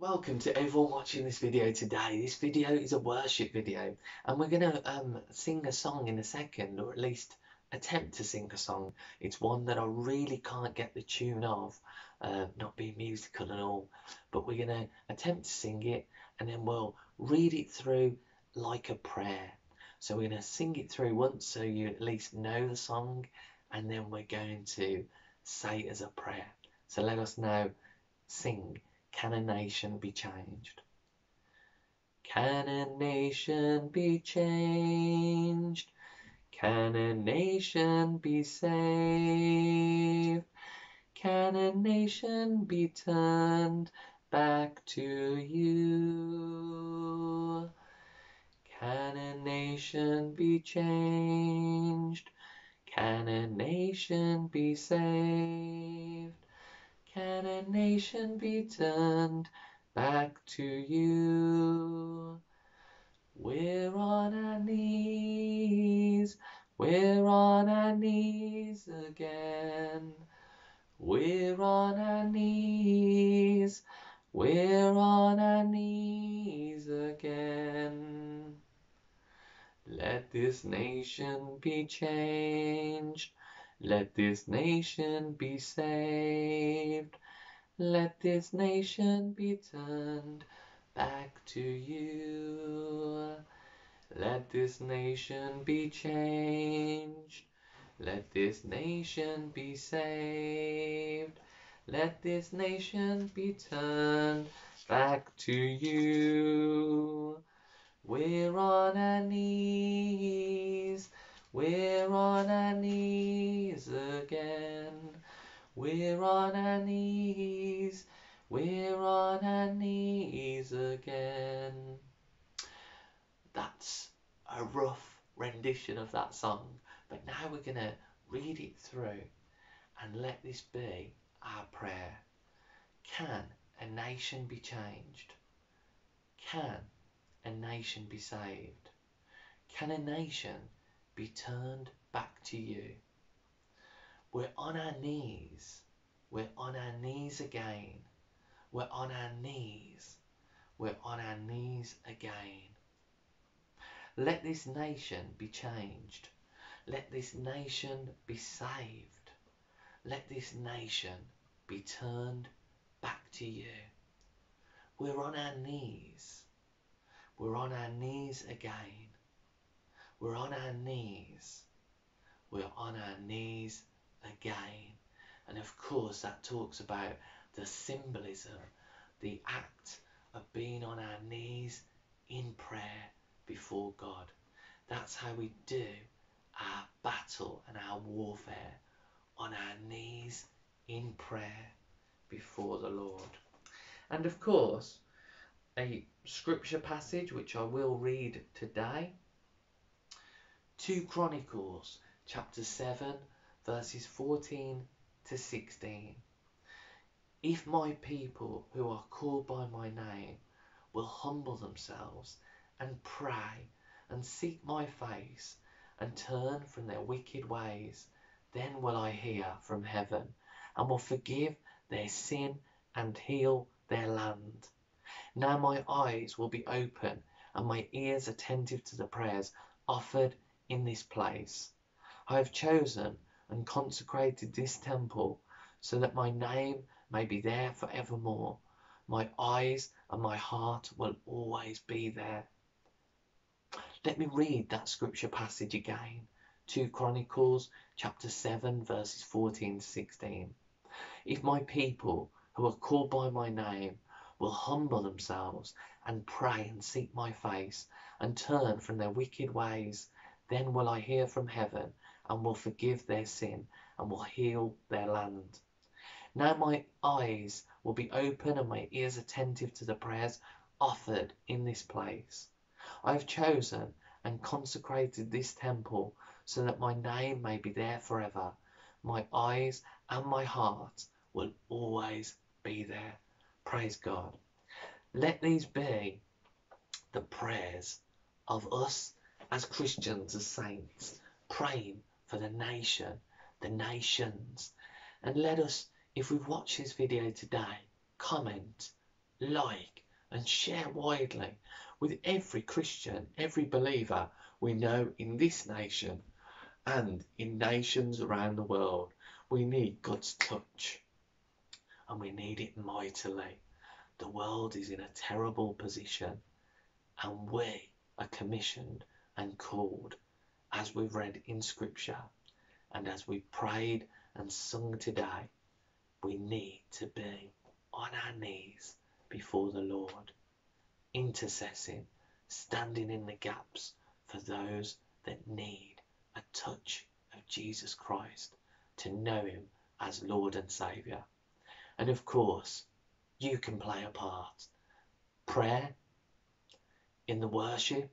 Welcome to everyone watching this video today. This video is a worship video and we're going to um, sing a song in a second or at least attempt to sing a song. It's one that I really can't get the tune of, uh, not being musical at all, but we're going to attempt to sing it and then we'll read it through like a prayer. So we're going to sing it through once so you at least know the song and then we're going to say it as a prayer. So let us now sing. Can a nation be changed? Can a nation be changed? Can a nation be saved? Can a nation be turned back to you? Can a nation be changed? Can a nation be saved? Can a nation be turned back to you? We're on our knees, we're on our knees again. We're on our knees, we're on our knees again. Let this nation be changed. Let this nation be saved. Let this nation be turned back to you. Let this nation be changed. Let this nation be saved. Let this nation be turned back to you. We're on our knees. We're on our knees again. We're on our knees. We're on our knees again. That's a rough rendition of that song, but now we're going to read it through and let this be our prayer. Can a nation be changed? Can a nation be saved? Can a nation be turned back to you. We're on our knees. We're on our knees again. We're on our knees. We're on our knees again. Let this nation be changed. Let this nation be saved. Let this nation be turned back to you. We're on our knees. We're on our knees again. We're on our knees. We're on our knees again. And of course, that talks about the symbolism, the act of being on our knees in prayer before God. That's how we do our battle and our warfare on our knees in prayer before the Lord. And of course, a scripture passage which I will read today 2 Chronicles chapter 7 verses 14 to 16. If my people who are called by my name will humble themselves and pray and seek my face and turn from their wicked ways, then will I hear from heaven and will forgive their sin and heal their land. Now my eyes will be open and my ears attentive to the prayers offered in this place. I have chosen and consecrated this temple so that my name may be there forevermore. My eyes and my heart will always be there. Let me read that scripture passage again. 2 Chronicles chapter 7 verses 14 to 16. If my people who are called by my name will humble themselves and pray and seek my face and turn from their wicked ways, then will I hear from heaven and will forgive their sin and will heal their land. Now my eyes will be open and my ears attentive to the prayers offered in this place. I have chosen and consecrated this temple so that my name may be there forever. My eyes and my heart will always be there. Praise God. Let these be the prayers of us as Christians, as saints, praying for the nation, the nations. And let us, if we've watched this video today, comment like, and share widely with every Christian, every believer we know in this nation and in nations around the world. We need God's touch and we need it mightily. The world is in a terrible position and we are commissioned and called as we've read in Scripture and as we prayed and sung today. We need to be on our knees before the Lord, intercessing, standing in the gaps for those that need a touch of Jesus Christ to know Him as Lord and Saviour. And of course, you can play a part. Prayer, in the worship,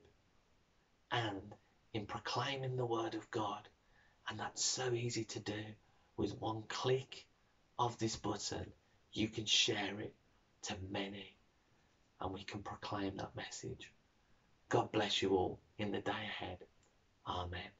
and in proclaiming the Word of God. And that's so easy to do with one click of this button. You can share it to many and we can proclaim that message. God bless you all in the day ahead. Amen.